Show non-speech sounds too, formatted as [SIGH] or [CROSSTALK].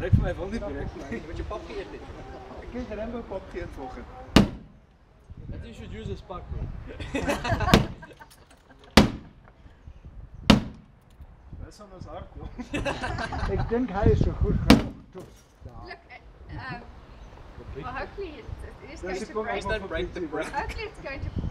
Leuk voor mij van niet breek. Wat je pap geëerd dit. Ik kan pap geëerd volgen. Het is je juices pak bro. [LAUGHS] Dat is anders hard, joh. [LAUGHS] Ik denk hij is zo goed genoeg. Look, eh, ehm, uh, well, hopefully it's, it's going to break. Is that break the break? Hopefully it's going to break.